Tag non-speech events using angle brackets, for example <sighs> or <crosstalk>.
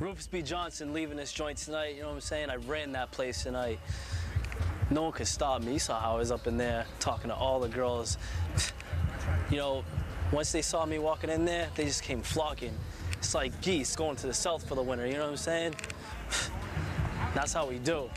Rufus B. Johnson leaving this joint tonight, you know what I'm saying? I ran that place tonight. No one could stop me. You saw how I was up in there talking to all the girls. You know, once they saw me walking in there, they just came flocking. It's like geese going to the south for the winter, you know what I'm saying? <sighs> That's how we do.